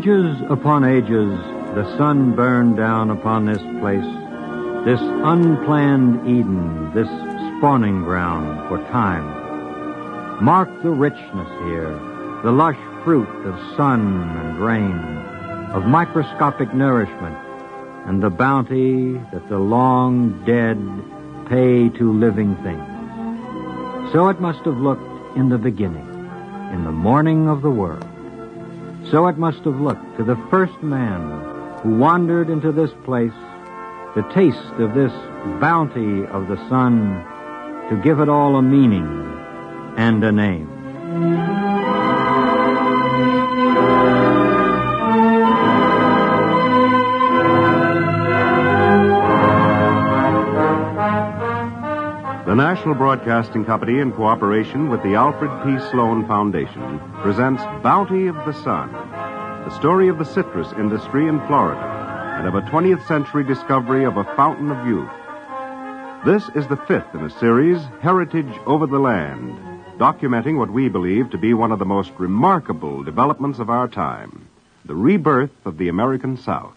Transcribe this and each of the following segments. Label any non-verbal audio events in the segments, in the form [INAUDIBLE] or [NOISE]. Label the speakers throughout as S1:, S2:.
S1: Ages upon ages, the sun burned down upon this place, this unplanned Eden, this spawning ground for time. Mark the richness here, the lush fruit of sun and rain, of microscopic nourishment, and the bounty that the long dead pay to living things. So it must have looked in the beginning, in the morning of the world. So it must have looked to the first man who wandered into this place to taste of this bounty of the sun, to give it all a meaning and a name.
S2: National Broadcasting Company, in cooperation with the Alfred P. Sloan Foundation, presents Bounty of the Sun, the story of the citrus industry in Florida and of a 20th century discovery of a fountain of youth. This is the fifth in a series, Heritage Over the Land, documenting what we believe to be one of the most remarkable developments of our time the rebirth of the American South.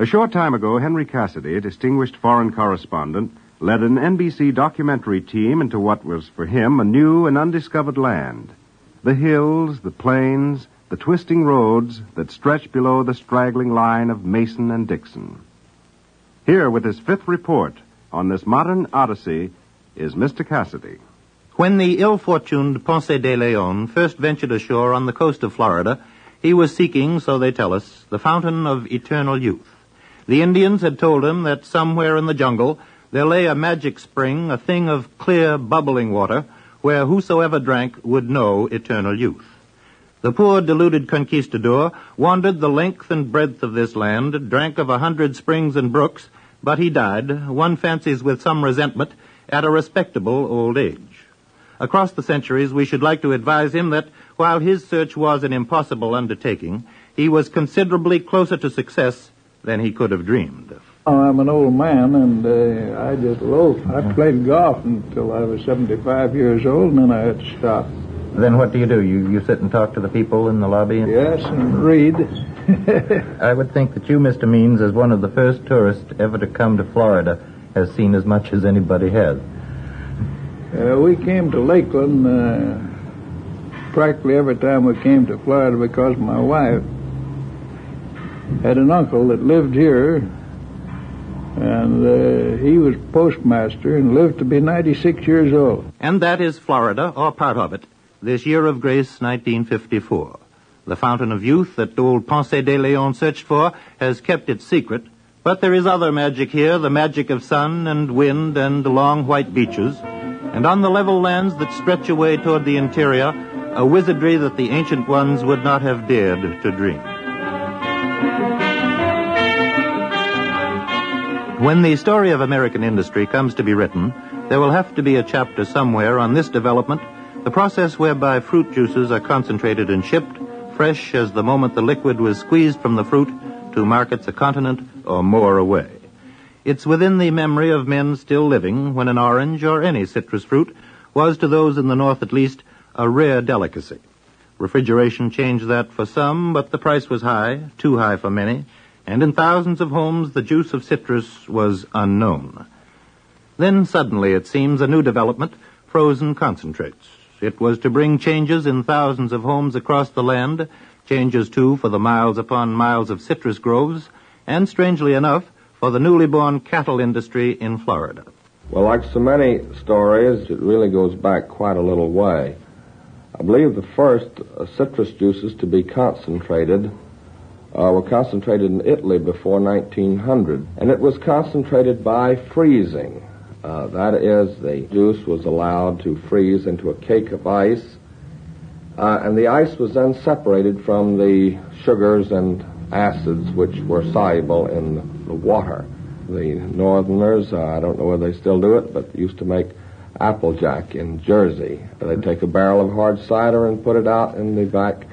S2: A short time ago, Henry Cassidy, a distinguished foreign correspondent, led an NBC documentary team into what was for him a new and undiscovered land. The hills, the plains, the twisting roads that stretch below the straggling line of Mason and Dixon. Here with his fifth report on this modern odyssey is Mr. Cassidy.
S3: When the ill-fortuned Ponce de Leon first ventured ashore on the coast of Florida, he was seeking, so they tell us, the fountain of eternal youth. The Indians had told him that somewhere in the jungle there lay a magic spring, a thing of clear, bubbling water, where whosoever drank would know eternal youth. The poor, deluded conquistador wandered the length and breadth of this land, drank of a hundred springs and brooks, but he died, one fancies with some resentment, at a respectable old age. Across the centuries, we should like to advise him that while his search was an impossible undertaking, he was considerably closer to success than he could have dreamed.
S4: Oh, I'm an old man, and uh, I just loaf. I played golf until I was 75 years old, and then I had to stop.
S3: Then what do you do? You, you sit and talk to the people in the lobby?
S4: Yes, and read. [LAUGHS]
S3: I would think that you, Mr. Means, as one of the first tourists ever to come to Florida, has seen as much as anybody has.
S4: Uh, we came to Lakeland uh, practically every time we came to Florida because my wife had an uncle that lived here, and uh, he was postmaster and lived to be 96 years old.
S3: And that is Florida, or part of it, this year of grace, 1954. The fountain of youth that old Ponce de Leon searched for has kept its secret, but there is other magic here, the magic of sun and wind and long white beaches, and on the level lands that stretch away toward the interior, a wizardry that the ancient ones would not have dared to dream. When the story of American industry comes to be written, there will have to be a chapter somewhere on this development, the process whereby fruit juices are concentrated and shipped, fresh as the moment the liquid was squeezed from the fruit, to markets a continent or more away. It's within the memory of men still living when an orange or any citrus fruit was to those in the North at least a rare delicacy. Refrigeration changed that for some, but the price was high, too high for many, and in thousands of homes the juice of citrus was unknown. Then suddenly, it seems, a new development, frozen concentrates. It was to bring changes in thousands of homes across the land, changes too for the miles upon miles of citrus groves, and strangely enough, for the newly born cattle industry in Florida.
S5: Well, like so many stories, it really goes back quite a little way. I believe the first uh, citrus juices to be concentrated uh, were concentrated in Italy before 1900, and it was concentrated by freezing. Uh, that is, the juice was allowed to freeze into a cake of ice, uh, and the ice was then separated from the sugars and acids which were soluble in the water. The Northerners, uh, I don't know whether they still do it, but used to make applejack in Jersey. They'd take a barrel of hard cider and put it out in the back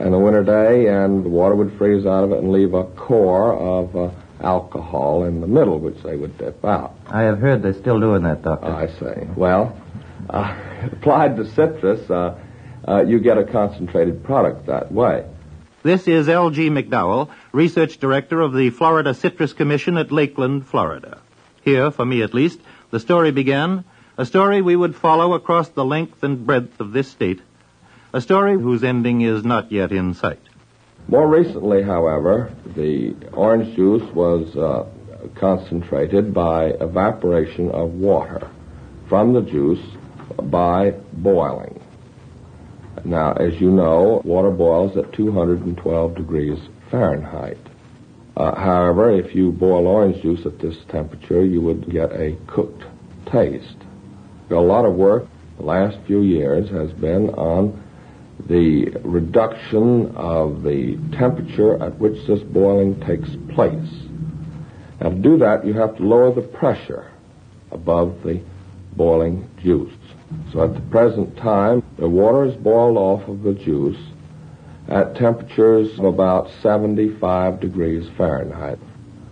S5: in a winter day, and the water would freeze out of it and leave a core of uh, alcohol in the middle, which they would dip out.
S3: I have heard they're still doing that, Doctor.
S5: I see. Well, uh, [LAUGHS] applied to citrus, uh, uh, you get a concentrated product that way.
S3: This is L.G. MacDowell, Research Director of the Florida Citrus Commission at Lakeland, Florida. Here, for me at least, the story began, a story we would follow across the length and breadth of this state, a story whose ending is not yet in sight.
S5: More recently, however, the orange juice was uh, concentrated by evaporation of water from the juice by boiling. Now, as you know, water boils at 212 degrees Fahrenheit. Uh, however, if you boil orange juice at this temperature, you would get a cooked taste. A lot of work the last few years has been on the reduction of the temperature at which this boiling takes place. Now, to do that, you have to lower the pressure above the boiling juice. So at the present time, the water is boiled off of the juice at temperatures of about 75 degrees Fahrenheit.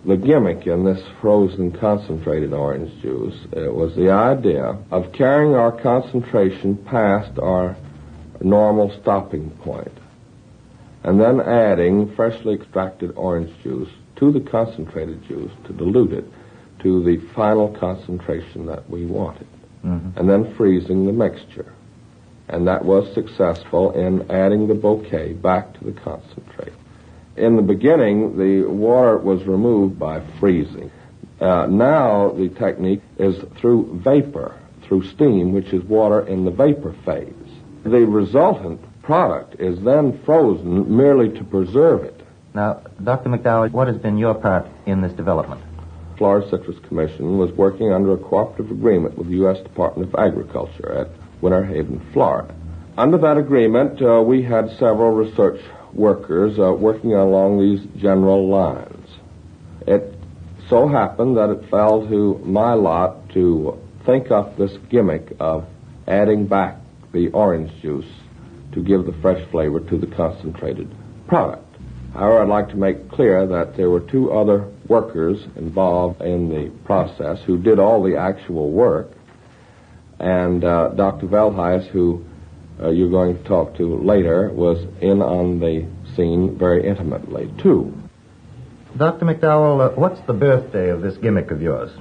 S5: The gimmick in this frozen concentrated orange juice was the idea of carrying our concentration past our normal stopping point and then adding freshly extracted orange juice to the concentrated juice to dilute it to the final concentration that we wanted mm-hmm. and then freezing the mixture. And that was successful in adding the bouquet back to the concentrate. In the beginning, the water was removed by freezing. Uh, now the technique is through vapor, through steam, which is water in the vapor phase. The resultant product is then frozen merely to preserve it.
S3: Now, Dr. MacDowell, what has been your part in this development?
S5: Florida Citrus Commission was working under a cooperative agreement with the U.S. Department of Agriculture at Winter Haven, Florida. Under that agreement, uh, we had several research workers uh, working along these general lines. It so happened that it fell to my lot to think up this gimmick of adding back the orange juice to give the fresh flavor to the concentrated product. However, I'd like to make clear that there were two other workers involved in the process who did all the actual work, and uh, Dr. Veldhuis, who uh, you're going to talk to later, was in on the scene very intimately, too.
S3: Dr. MacDowell, uh, what's the birthday of this gimmick of yours?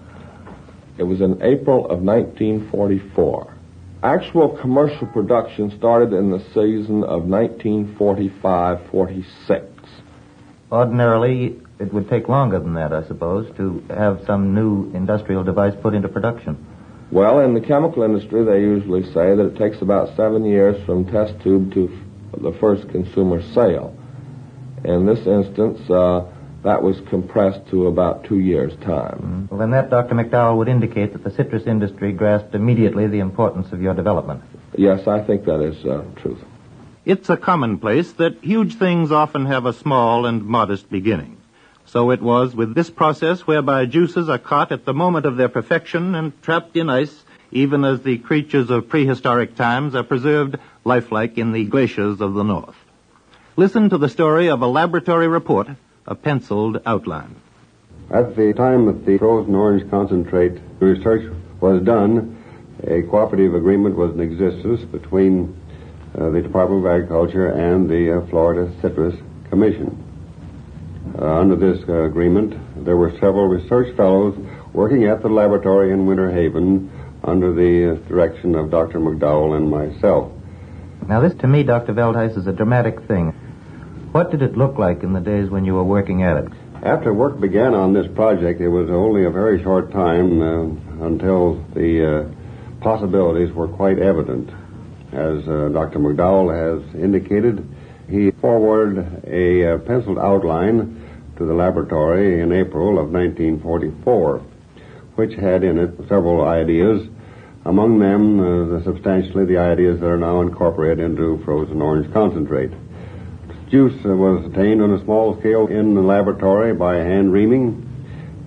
S5: It was in April of 1944. Actual commercial production started in the season of 1945-46.
S3: Ordinarily, it would take longer than that, I suppose, to have some new industrial device put into production.
S5: Well, in the chemical industry, they usually say that it takes about seven years from test tube to f- the first consumer sale. In this instance, uh, that was compressed to about two years' time.
S3: Mm-hmm. Well, then that, Dr. MacDowell, would indicate that the citrus industry grasped immediately the importance of your development.
S5: Yes, I think that is uh, truth.
S3: It's a commonplace that huge things often have a small and modest beginning. So it was with this process whereby juices are caught at the moment of their perfection and trapped in ice, even as the creatures of prehistoric times are preserved lifelike in the glaciers of the north. Listen to the story of a laboratory report, a penciled outline.
S6: At the time that the frozen orange concentrate research was done, a cooperative agreement was in existence between uh, the Department of Agriculture and the uh, Florida Citrus Commission. Uh, under this uh, agreement, there were several research fellows working at the laboratory in Winter Haven under the uh, direction of Dr. MacDowell and myself.
S3: Now, this to me, Dr. Veldhuis, is a dramatic thing. What did it look like in the days when you were working at it?
S6: After work began on this project, it was only a very short time uh, until the possibilities were quite evident. As uh, Dr. MacDowell has indicated, he forwarded a uh, penciled outline to the laboratory in April of 1944, which had in it several ideas, among them uh, substantially the ideas that are now incorporated into frozen orange concentrate. Juice was obtained on a small scale in the laboratory by hand reaming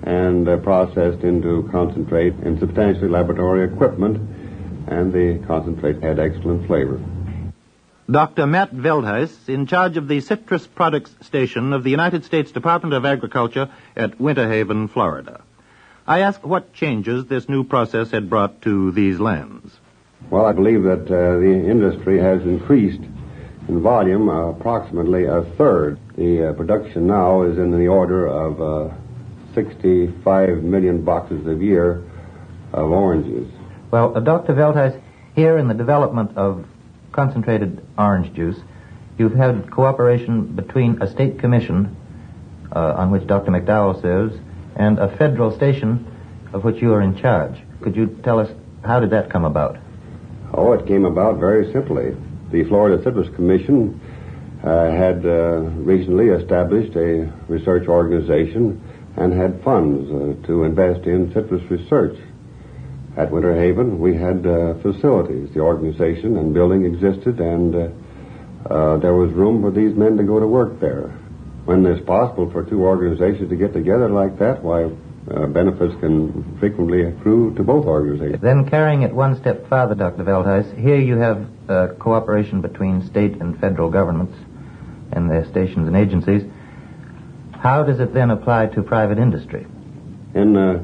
S6: and uh, processed into concentrate in substantially laboratory equipment and the concentrate had excellent flavor.
S3: Dr. Matt Veldhuis, in charge of the Citrus Products Station of the United States Department of Agriculture at Winter Haven, Florida. I asked what changes this new process had brought to these lands.
S6: Well, I believe that uh, the industry has increased In volume, uh, approximately a third. The uh, production now is in the order of uh, 65 million boxes a year of oranges.
S3: Well, uh, Dr. Veldhuis, here in the development of concentrated orange juice, you've had cooperation between a state commission uh, on which Dr. MacDowell serves and a federal station of which you are in charge. Could you tell us how did that come about?
S6: Oh, it came about very simply. The Florida Citrus Commission uh, had uh, recently established a research organization and had funds uh, to invest in citrus research. At Winter Haven, we had uh, facilities. The organization and building existed, and uh, uh, there was room for these men to go to work there. When it's possible for two organizations to get together like that, why, uh, benefits can frequently accrue to both organizations.
S3: Then carrying it one step farther, Dr. Veldhuis, here you have uh, cooperation between state and federal governments and their stations and agencies. How does it then apply to private industry?
S6: In uh,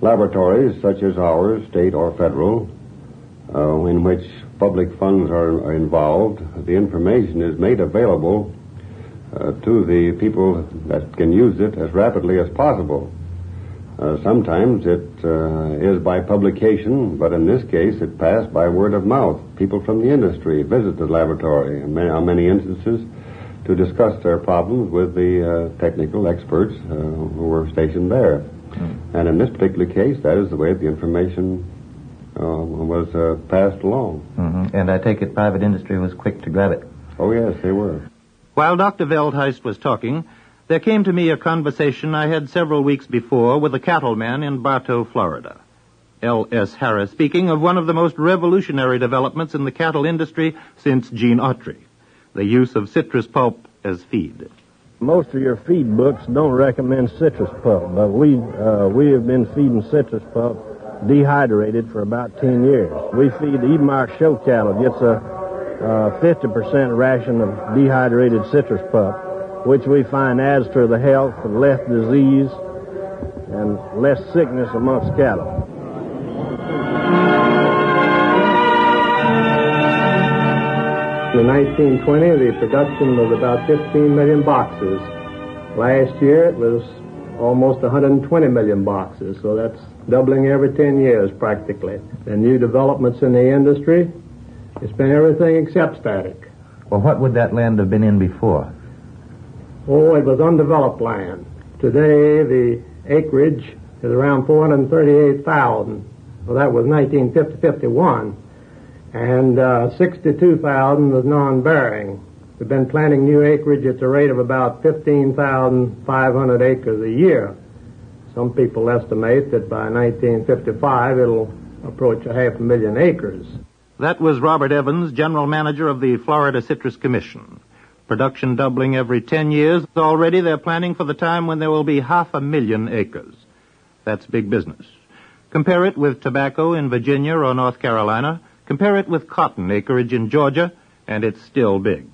S6: laboratories such as ours, state or federal, uh, in which public funds are, are involved, the information is made available uh, to the people that can use it as rapidly as possible. Uh, sometimes it uh, is by publication, but in this case it passed by word of mouth. People from the industry visit the laboratory in many, on many instances to discuss their problems with the uh, technical experts uh, who were stationed there.
S3: Hmm.
S6: And in this particular case, that is the way the information uh, was uh, passed along.
S3: Mm-hmm. And I take it private industry was quick to grab it.
S6: Oh, yes, they were.
S3: While Dr. Veldhuis was talking, there came to me a conversation I had several weeks before with a cattleman in Bartow, Florida. L.S. Harris speaking of one of the most revolutionary developments in the cattle industry since Gene Autry, the use of citrus pulp as feed.
S7: Most of your feed books don't recommend citrus pulp, but we uh, we have been feeding citrus pulp dehydrated for about 10 years. We feed even our show cattle gets a uh, 50% ration of dehydrated citrus pulp, which we find adds to the health and less disease and less sickness amongst cattle.
S8: In 1920, the production was about 15 million boxes. Last year, it was almost 120 million boxes, so that's doubling every 10 years practically. The new developments in the industry, it's been everything except static.
S3: Well, what would that land have been in before?
S8: Oh, it was undeveloped land. Today, the acreage is around 438,000. Well, that was 1950-51. And uh, 62,000 was non-bearing. We've been planting new acreage at the rate of about 15,500 acres a year. Some people estimate that by 1955 it'll approach a half a million acres.
S3: That was Robert Evans, general manager of the Florida Citrus Commission. Production doubling every 10 years. Already they're planning for the time when there will be half a million acres. That's big business. Compare it with tobacco in Virginia or North Carolina. Compare it with cotton acreage in Georgia, and it's still big.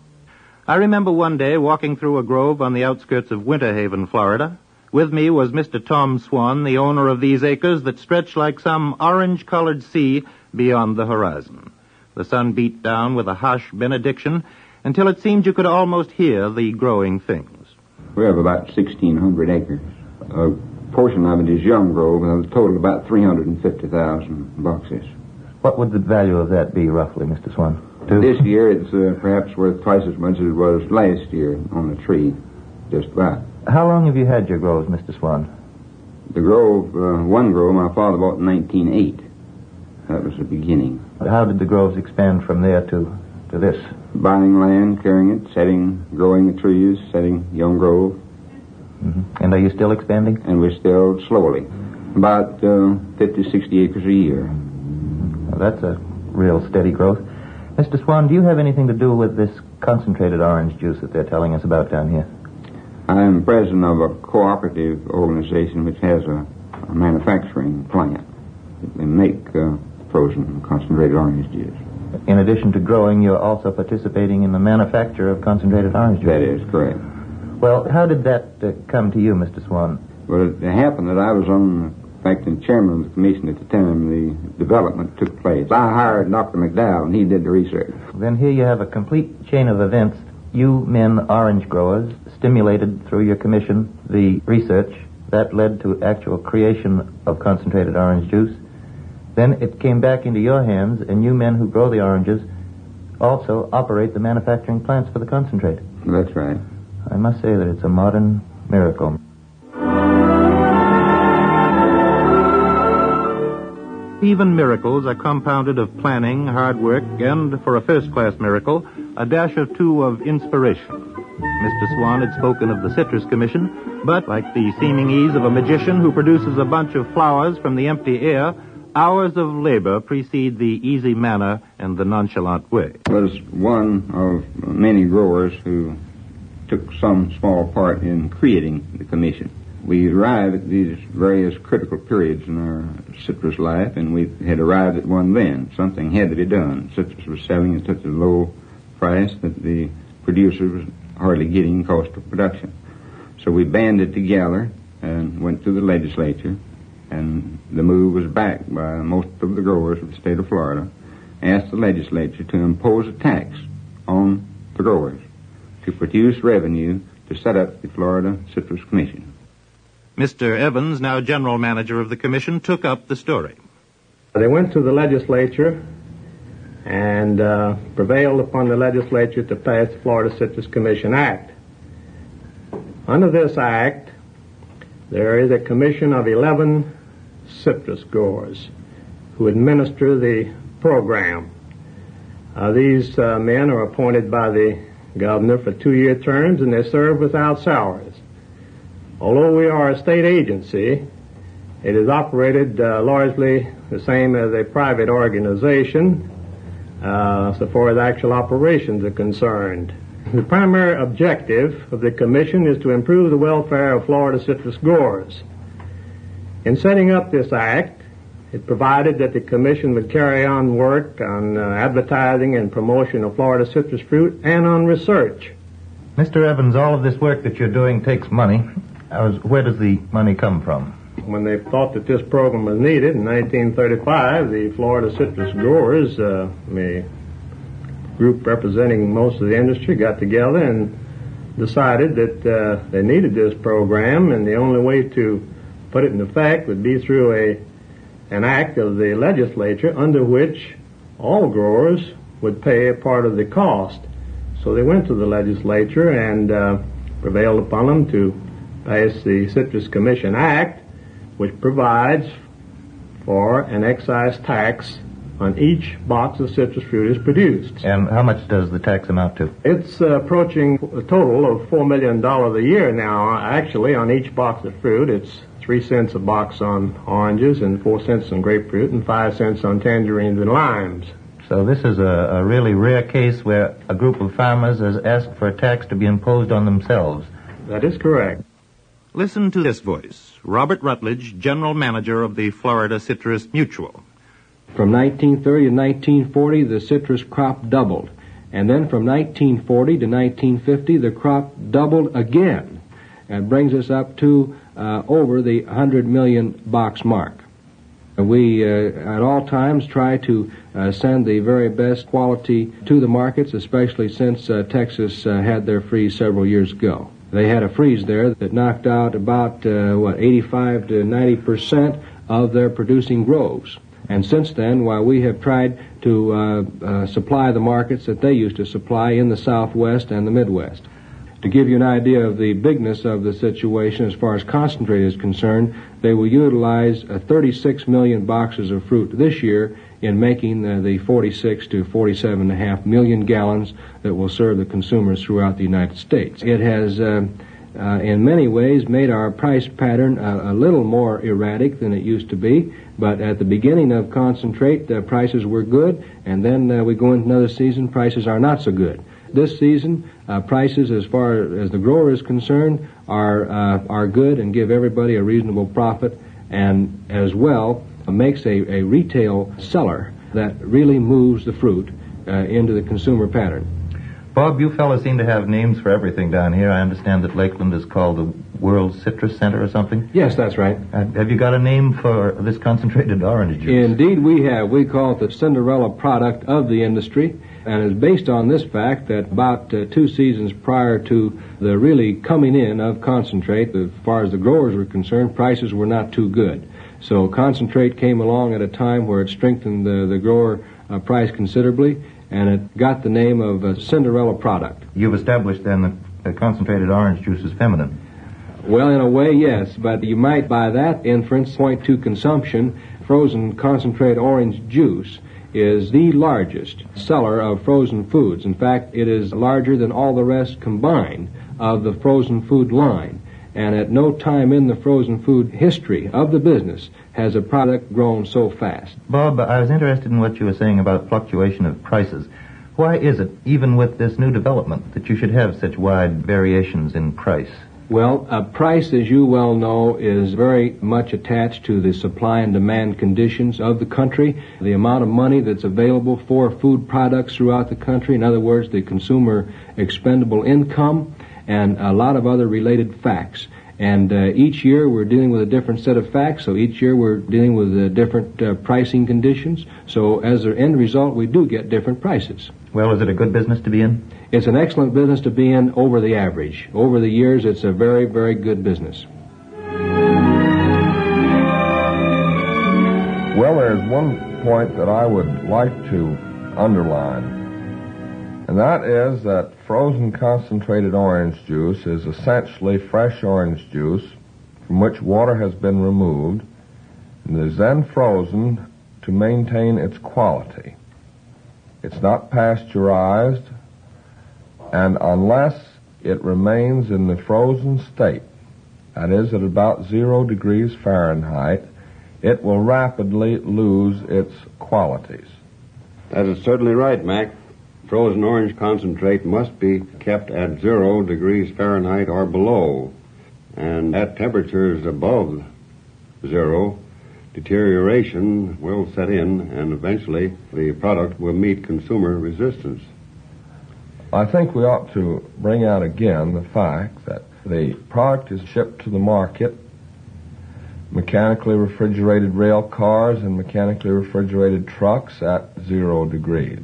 S3: I remember one day walking through a grove on the outskirts of Winter Haven, Florida. With me was Mr. Tom Swan, the owner of these acres that stretch like some orange-colored sea beyond the horizon. The sun beat down with a harsh benediction until it seemed you could almost hear the growing things.
S9: We have about 1,600 acres. A portion of it is young grove, and a total about 350,000 boxes.
S3: What would the value of that be, roughly, Mr. Swan? Two?
S9: This year, it's uh, perhaps worth twice as much as it was last year on the tree, just about.
S3: How long have you had your groves, Mr. Swan?
S9: The grove, uh, one grove, my father bought in 1908. That was the beginning.
S3: How did the groves expand from there to, to this?
S9: Buying land, clearing it, setting, growing the trees, setting young grove,
S3: hmm And are you still expanding?
S9: and we're still slowly. About uh, 50, 60 acres a year.
S3: Well, that's a real steady growth. Mr. Swan, do you have anything to do with this concentrated orange juice that they're telling us about down here?
S9: I'm president of a cooperative organization which has a, a manufacturing plant. They make uh, frozen concentrated orange juice.
S3: In addition to growing, you're also participating in the manufacture of concentrated orange juice.
S9: That is correct.
S3: Well, how did that uh, come to you, Mr. Swan?
S9: Well, it happened that I was on the acting chairman of the commission at the time the development took place. I hired Dr. MacDowell, and he did the research.
S3: Then here you have a complete chain of events. You men, orange growers, stimulated through your commission the research that led to actual creation of concentrated orange juice. Then it came back into your hands, and you men who grow the oranges also operate the manufacturing plants for the concentrate.
S9: That's right.
S3: I must say that it's a modern miracle. Even miracles are compounded of planning, hard work, and, for a first class miracle, a dash or two of inspiration. Mr. Swan had spoken of the Citrus Commission, but like the seeming ease of a magician who produces a bunch of flowers from the empty air, hours of labor precede the easy manner and the nonchalant way.
S9: Was one of many growers who took some small part in creating the commission. We arrived at these various critical periods in our citrus life, and we had arrived at one then. Something had to be done. Citrus was selling at such a low price that the producer was hardly getting cost of production. So we banded together and went to the legislature, and the move was backed by most of the growers of the state of Florida, asked the legislature to impose a tax on the growers to produce revenue to set up the Florida Citrus Commission.
S3: Mr. Evans, now general manager of the commission, took up the story.
S8: They went to the legislature and uh, prevailed upon the legislature to pass the Florida Citrus Commission Act. Under this act, there is a commission of 11 citrus growers who administer the program. Uh, these uh, men are appointed by the governor for two-year terms and they serve without salaries. Although we are a state agency, it is operated uh, largely the same as a private organization uh, so far as actual operations are concerned. The primary objective of the Commission is to improve the welfare of Florida citrus growers. In setting up this act, it provided that the Commission would carry on work on uh, advertising and promotion of Florida citrus fruit and on research.
S3: Mr. Evans, all of this work that you're doing takes money. Was, where does the money come from?
S8: When they thought that this program was needed in 1935, the Florida citrus growers, uh, a group representing most of the industry, got together and decided that uh, they needed this program, and the only way to put it in effect would be through a an act of the legislature under which all growers would pay a part of the cost. So they went to the legislature and uh, prevailed upon them to pass the Citrus Commission Act, which provides for an excise tax on each box of citrus fruit is produced.
S3: And how much does the tax amount to?
S8: It's uh, approaching a total of $4 million a year now. Actually, on each box of fruit, it's three cents a box on oranges and four cents on grapefruit and five cents on tangerines and limes.
S3: So this is a, a really rare case where a group of farmers has asked for a tax to be imposed on themselves.
S8: That is correct.
S3: Listen to this voice. Robert Rutledge, General Manager of the Florida Citrus Mutual.
S10: From 1930 to 1940, the citrus crop doubled. And then from 1940 to 1950, the crop doubled again. And brings us up to uh, over the 100 million box mark. We, uh, at all times, try to uh, send the very best quality to the markets, especially since uh, Texas had their freeze several years ago. They had a freeze there that knocked out about, what, 85 to 90 percent of their producing groves. And since then, while we have tried to uh, uh, supply the markets that they used to supply in the Southwest and the Midwest. To give you an idea of the bigness of the situation as far as concentrate is concerned, they will utilize uh, 36 million boxes of fruit this year in making uh, the 46 to 47 and a half million gallons that will serve the consumers throughout the United States. It has, uh, uh, in many ways, made our price pattern a, a, little more erratic than it used to be. But at the beginning of concentrate, the prices were good, and then uh, we go into another season, prices are not so good. This season, uh, prices, as far as the grower is concerned, are uh, are good and give everybody a reasonable profit, and as well makes a, a retail seller that really moves the fruit uh, into the consumer pattern.
S3: Bob, you fellas seem to have names for everything down here. I understand that Lakeland is called the World Citrus Center or something.
S10: Yes, that's right.
S3: Uh, have you got a name for this concentrated orange juice?
S10: Indeed, we have. We call it the Cinderella product of the industry, and it's based on this fact that about uh, two seasons prior to the really coming in of concentrate, as far as the growers were concerned, prices were not too good. So concentrate came along at a time where it strengthened the, the grower uh, price considerably, and it got the name of a Cinderella product.
S3: You've established then that the concentrated orange juice is feminine.
S10: Well, in a way, yes, but you might, by that inference, point to consumption. Frozen concentrate orange juice is the largest seller of frozen foods. In fact, it is larger than all the rest combined of the frozen food line. And at no time in the frozen food history of the business has a product grown so fast.
S3: Bob, I was interested in what you were saying about fluctuation of prices. Why is it, even with this new development, that you should have such wide variations in price?
S10: Well, a price, as you well know, is very much attached to the supply and demand conditions of the country, the amount of money that's available for food products throughout the country, in other words, the consumer expendable income, and a lot of other related facts. And uh, each year we're dealing with a different set of facts, so each year we're dealing with uh, different uh, pricing conditions. So as an end result, we do get different prices.
S3: Well, is it a good business to be in?
S10: It's an excellent business to be in over the average. Over the years, it's a very, very good business.
S5: Well, there's one point that I would like to underline, and that is that frozen concentrated orange juice is essentially fresh orange juice from which water has been removed and is then frozen to maintain its quality. It's not pasteurized, and unless it remains in the frozen state, that is at about zero degrees Fahrenheit, it will rapidly lose its qualities.
S6: That is certainly right, Mac. Frozen orange concentrate must be kept at zero degrees Fahrenheit or below. And at temperatures above zero, deterioration will set in and eventually the product will meet consumer resistance.
S5: I think we ought to bring out again the fact that the product is shipped to the market mechanically refrigerated rail cars and mechanically refrigerated trucks at zero degrees.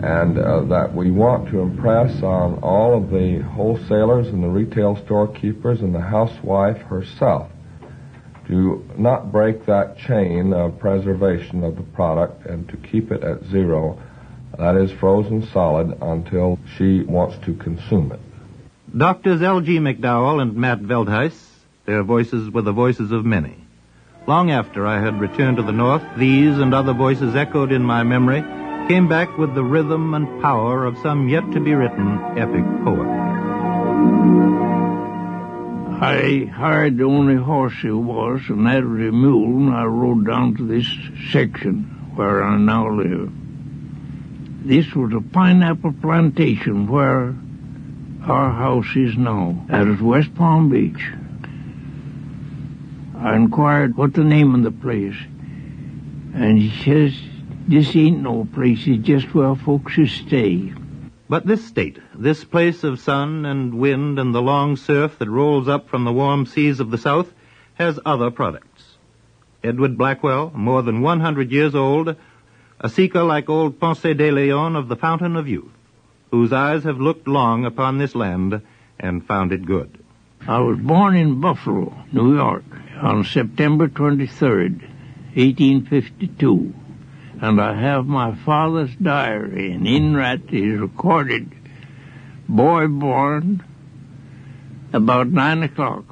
S5: And uh, that we want to impress on all of the wholesalers and the retail storekeepers and the housewife herself to not break that chain of preservation of the product and to keep it at zero, that is frozen solid, until she wants to consume it.
S3: Doctors L.G. MacDowell and Matt Veldhuis, their voices were the voices of many. Long after I had returned to the North, these and other voices echoed in my memory, came back with the rhythm and power of some yet to be written epic poet.
S4: I hired the only horse there was, and a mule, and I rode down to this section where I now live. This was a pineapple plantation where our house is now. That is West Palm Beach. I inquired what the name of the place, and he says, this ain't no place, it's just where folks stay.
S3: But this state, this place of sun and wind and the long surf that rolls up from the warm seas of the South, has other products. Edward Blackwell, more than 100 years old, a seeker like old Ponce de Leon of the Fountain of Youth, whose eyes have looked long upon this land and found it good.
S4: I was born in Buffalo, New York, on September 23rd, 1852 and I have my father's diary, and in that is recorded, boy born about nine o'clock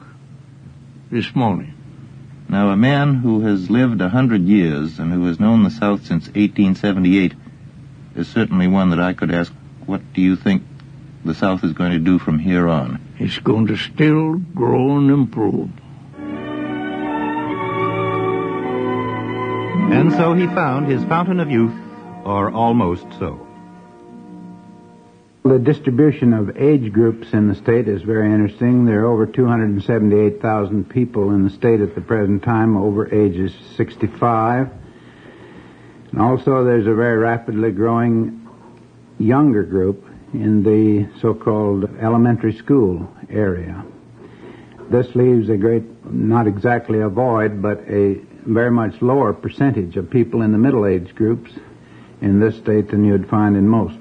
S4: this morning.
S3: Now, a man who has lived a hundred years and who has known the South since 1878 is certainly one that I could ask, what do you think the South is going to do from here on?
S4: It's going to still grow and improve.
S3: And so he found his fountain of youth, or almost so.
S11: The distribution of age groups in the state is very interesting. There are over 278,000 people in the state at the present time over ages 65. And also there's a very rapidly growing younger group in the so-called elementary school area. This leaves a great, not exactly a void, but a very much lower percentage of people in the middle age groups in this state than you'd find in most.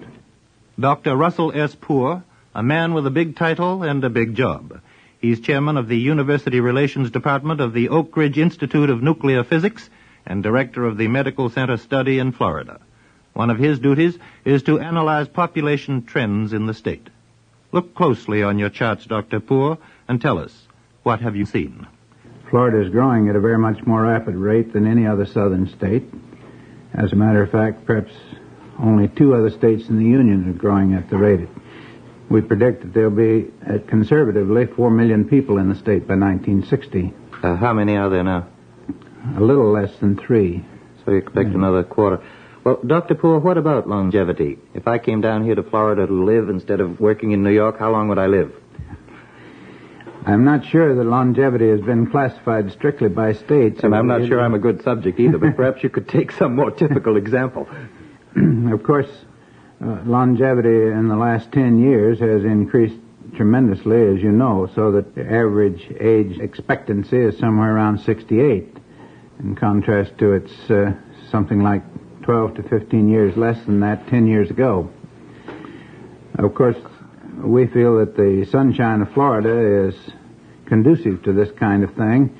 S3: Dr. Russell S. Poor, a man with a big title and a big job. He's chairman of the University Relations Department of the Oak Ridge Institute of Nuclear Physics and director of the Medical Center Study in Florida. One of his duties is to analyze population trends in the state. Look closely on your charts, Dr. Poor, and tell us, what have you seen?
S11: Florida is growing at a very much more rapid rate than any other southern state. As a matter of fact, perhaps only two other states in the Union are growing at the rate. We predict that there'll be, uh, conservatively, four million people in the state by 1960.
S3: Uh, how many are there now?
S11: A little less than three.
S3: So you expect another quarter. Well, Dr. Poor, what about longevity? If I came down here to Florida to live instead of working in New York, how long would I live?
S11: I'm not sure that longevity has been classified strictly by states.
S3: And I'm not sure I'm a good subject either, but perhaps you could take some more typical example. [CLEARS THROAT]
S11: of course, uh, longevity in the last 10 years has increased tremendously, as you know, so that the average age expectancy is somewhere around 68, in contrast to its uh, something like 12 to 15 years less than that 10 years ago. Of course, we feel that the sunshine of Florida is conducive to this kind of thing.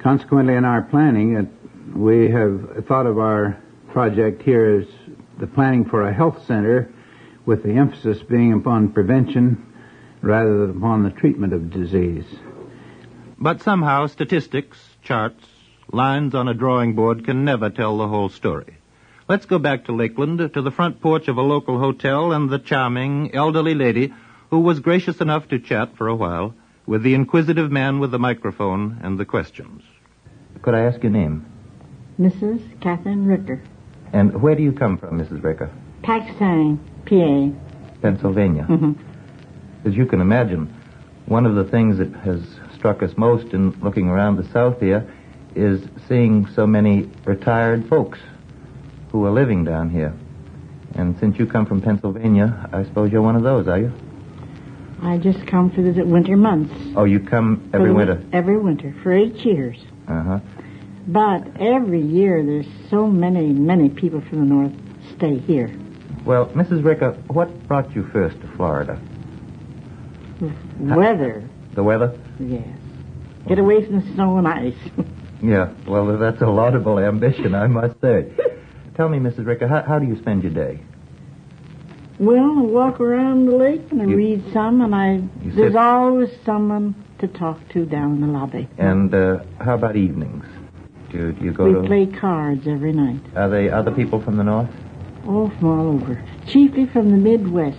S11: Consequently, in our planning, it, we have thought of our project here as the planning for a health center with the emphasis being upon prevention rather than upon the treatment of disease.
S3: But somehow statistics, charts, lines on a drawing board can never tell the whole story. Let's go back to Lakeland, to the front porch of a local hotel and the charming, elderly lady who was gracious enough to chat for a while with the inquisitive man with the microphone and the questions. Could I ask your name?
S12: Mrs. Catherine Ricker.
S3: And where do you come from, Mrs. Ricker?
S12: Paxtang, PA.
S3: Pennsylvania.
S12: Mm-hmm.
S3: As you can imagine, one of the things that has struck us most in looking around the South here is seeing so many retired folks who are living down here. And since you come from Pennsylvania, I suppose you're one of those, are you?
S12: I just come for the winter months.
S3: Oh, you come every winter?
S12: Every winter, for eight years.
S3: Uh huh.
S12: But every year there's so many, many people from the north stay here.
S3: Well, Mrs. Ricker, what brought you first to Florida?
S12: Weather,
S3: The weather?
S12: yes. Get away from the snow and ice. [LAUGHS]
S3: Yeah, well, that's a laudable ambition, I must say. Tell me, Mrs. Ricker, how, how do you spend your day?
S12: well, I walk around the lake and I
S3: You-
S12: read some, and I there's
S3: sit-
S12: always someone to talk to down in the lobby.
S3: And uh, how about evenings? Do, do you go
S12: we
S3: to...
S12: play cards every night.
S3: Are they other people from the north?
S12: Oh, from all over. Chiefly from the Midwest.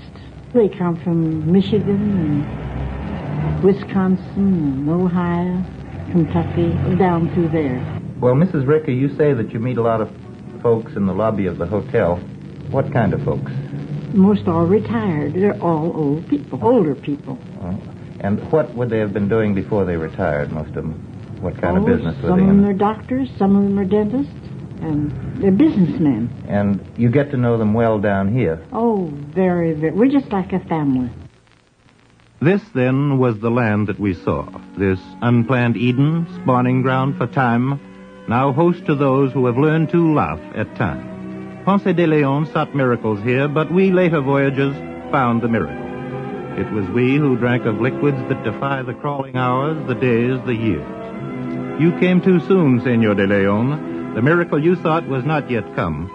S12: They come from Michigan and Wisconsin and Ohio, Kentucky, down through there.
S3: Well, Mrs. Ricker, you say that you meet a lot of folks in the lobby of the hotel. What kind of folks?
S12: Most all retired. They're all old people, older people.
S3: Uh, and what would they have been doing before they retired, most of them? What kind
S12: oh,
S3: of business were they in?
S12: some
S3: they
S12: of them are doctors, some of them are dentists, and they're businessmen.
S3: And you get to know them well down here.
S12: Oh, very, very. We're just like a family.
S3: This, then, was the land that we saw. This unplanned Eden, spawning ground for time, now host to those who have learned to laugh at time. Ponce de Leon sought miracles here, but we later voyagers found the miracle. It was we who drank of liquids that defy the crawling hours, the days, the years. You came too soon, Senor de Leon. The miracle you thought was not yet come.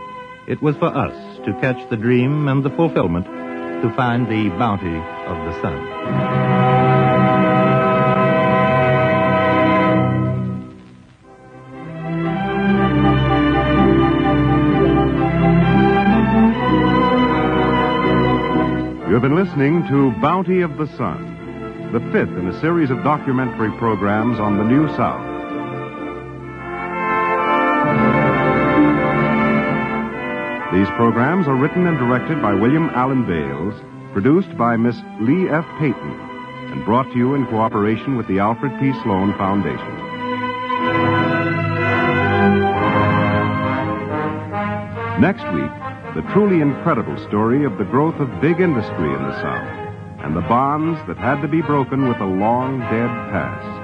S3: It was for us to catch the dream and the fulfillment, to find the bounty of the sun.
S2: Listening to Bounty of the Sun, the fifth in a series of documentary programs on the New South. These programs are written and directed by William Allen Bales, produced by Miss Lee F. Payton, and brought to you in cooperation with the Alfred P. Sloan Foundation. Next week, the truly incredible story of the growth of big industry in the South and the bonds that had to be broken with a long dead past.